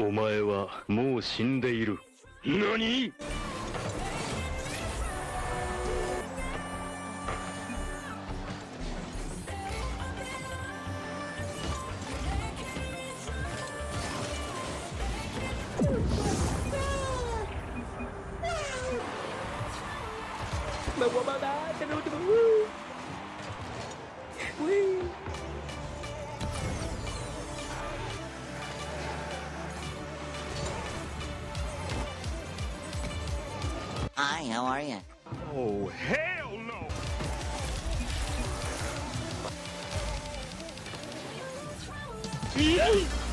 お前はもう死んでいる。何？我们，Hi, how are you? Oh, hell no! Yeah.